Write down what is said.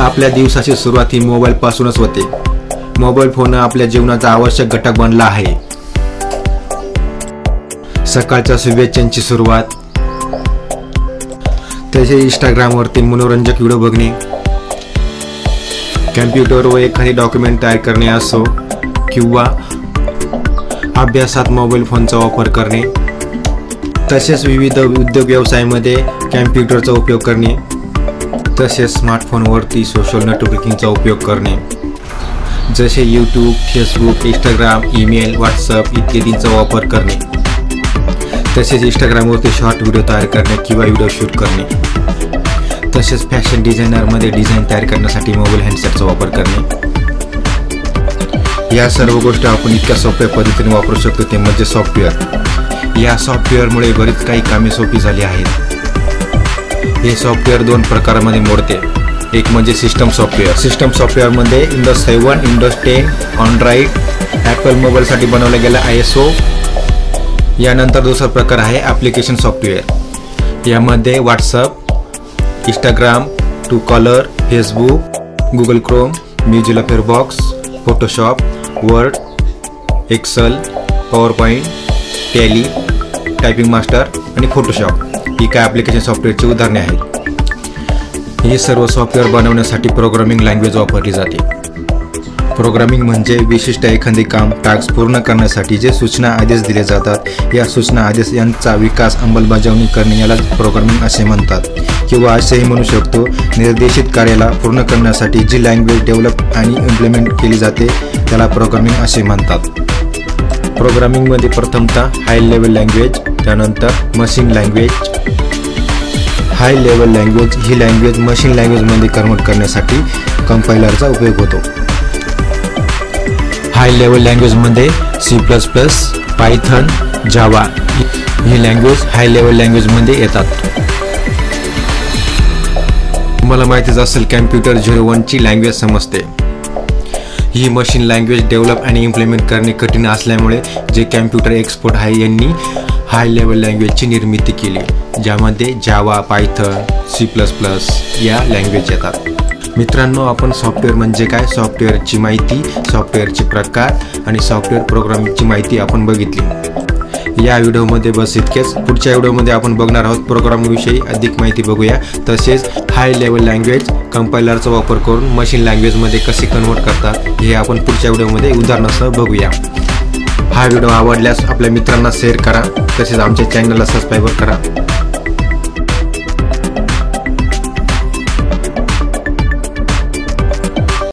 आपल्या दिवसाची सुरुवात ही मोबाईलपासूनच होते. मोबाईल फोन आपल्या जीवनाचा आवश्यक घटक बनला आहे. सकाळच्या शुभेच्छांची सुरुवात. तसे इंस्टाग्रामवरती मनोरंजक व्हिडिओ बघणे. कॅम्प्युटरवर एखादी डॉक्युमेंट तयार करणे असो किंवा अभ्यासात मोबाईल फोनचा वापर करणे. तसेच विविध उद्योग व्यवसायामध्ये कॅम्प्युटरचा उपयोग करणे. तसेच स्मार्टफोनवरती सोशल नेटवर्किंगचा उपयोग करणे जसे YouTube Facebook Instagram email WhatsApp इत्यादींचा वापर करणे तसेच इंस्टाग्रामवरती शॉर्ट व्हिडिओ तयार करणे किंवा व्हिडिओ शूट करणे तसेच फॅशन डिझायनरमध्ये डिझाईन तयार करण्यासाठी मोबाईल हँडसेटचा वापर करणे. या सर्व गोष्टी आपण इतक्या सोप्या पद्धतीने वापरू शकतो ते म्हणजे सॉफ्टवेअर या सॉफ्टवेअरमुळे बरीच काही कामे सोपी झाली आहेत. हे सॉफ्टवेअर दोन प्रकारामध्ये मोडते. एक म्हणजे सिस्टम सॉफ्टवेअर सिस्टम सॉफ्टवेअरमध्ये windows seven windows ten android apple मोबाईलसाठी बनवलं गेलं आय एस ओ यानंतर दुसरा प्रकार आहे ॲप्लिकेशन सॉफ्टवेअर यामध्ये WhatsApp Instagram Truecaller Facebook Google Chrome Mozilla Firefox Photoshop Word Excel PowerPoint Tally typing master आणि फोटोशॉप ही काय ॲप्लिकेशन सॉफ्टवेअरची उदाहरणे आहेत? ही सर्व सॉफ्टवेअर बनवण्यासाठी प्रोग्रामिंग लँग्वेज वापरली जाते. प्रोग्रामिंग म्हणजे विशिष्ट एखादे काम टास्क पूर्ण करण्यासाठी जे सूचना आदेश दिले जातात. या सूचना आदेश यांचा विकास अंमलबजावणी करणे याला प्रोग्रामिंग असे म्हणतात. किंवा असेही म्हणू शकतो निर्देशित कार्याला पूर्ण करण्यासाठी जी लँग्वेज डेव्हलप आणि इम्प्लिमेंट केली जाते त्याला प्रोग्रामिंग असे म्हणतात. प्रोग्रामिंगमध्ये प्रथमतः हाय लेवल लँग्वेज त्यानंतर machine language high level language ही लँग्वेज मशीन लँग्वेजमध्ये कन्वर्ट करण्यासाठी कंपायलरचा उपयोग होतो. हाय लेवल लँग्वेजमध्ये C plus plus Python Java ही लँग्वेज हाय लेवल लँग्वेजमध्ये येतात. तुम्हाला माहितीच असेल कॅम्प्युटर झिरो वनची लँग्वेज समजते. ही मशीन लँग्वेज डेव्हलप आणि इम्प्लिमेंट करणे कठीण असल्यामुळे जे कॅम्प्युटर एक्सपर्ट आहे यांनी हाय लेवल लँग्वेजची निर्मिती केली. ज्यामध्ये Java Python C plus plus या लँग्वेज येतात. मित्रांनो आपण सॉफ्टवेअर म्हणजे काय? सॉफ्टवेअरची माहिती सॉफ्टवेअरचे प्रकार आणि सॉफ्टवेअर प्रोग्रामिंगची माहिती आपण बघितली. या व्हिडिओमध्ये बस इतकेच. पुढच्या व्हिडिओमध्ये आपण बघणार आहोत प्रोग्रामविषयी अधिक माहिती बघूया. तसेच हाय लेवल लँग्वेज कंपायलरचा वापर करून मशीन लँग्वेजमध्ये कसे कन्वर्ट करतात हे आपण पुढच्या व्हिडिओमध्ये उदाहरणासह बघूया. हा व्हिडिओ आवडल्यास आपल्या मित्रांना शेअर करा. तसेच आमच्या चॅनलला सबस्क्राईब करा.